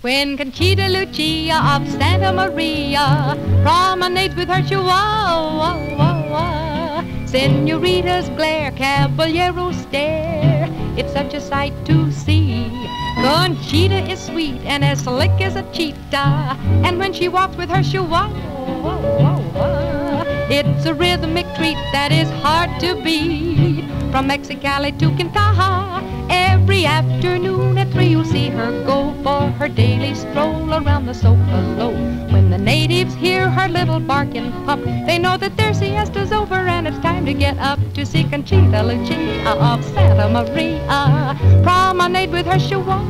When Conchita Lucia of Santa Maria promenades with her chihuahua, senoritas glare, caballeros stare. It's such a sight to see. Conchita is sweet and as slick as a cheetah, and when she walks with her chihuahua, it's a rhythmic treat that is hard to beat. From Mexicali to Kintaha, every afternoon at three you'll see her go for her daily stroll around the Zocalo. When the natives hear her little barking pup, they know that their siesta's over and it's time to get up to see Conchita Lucia of Santa Maria promenade with her chihuahua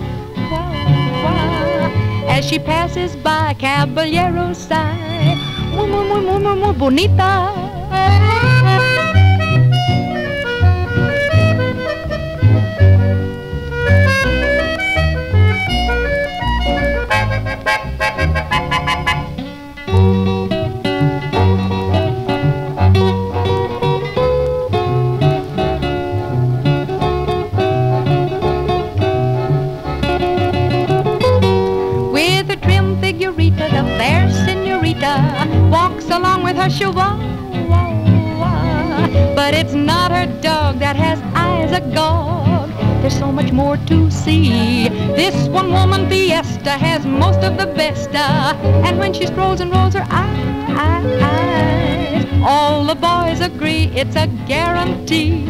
as she passes by Caballero's side. Muy, muy, muy, muy, muy, bonita. Walks along with her chihuahua. But it's not her dog that has eyes agog. There's so much more to see. This one woman fiesta has most of the best. uh, And when she strolls and rolls her eyes, all the boys agree it's a guarantee.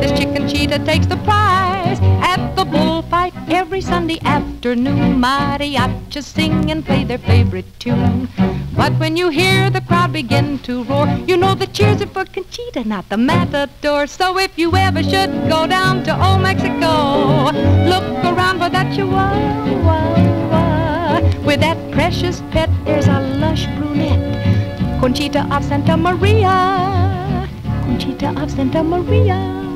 This chicken cheetah takes the prize at the bullfight every Sunday afternoon. Mariachis sing and play their favorite tune. But when you hear the crowd begin to roar, you know the cheers are for Conchita, not the matador. So if you ever should go down to old Mexico, look around for that chihuahua. With that precious pet, there's a lush brunette, Conchita of Santa Maria. Conchita of Santa Maria.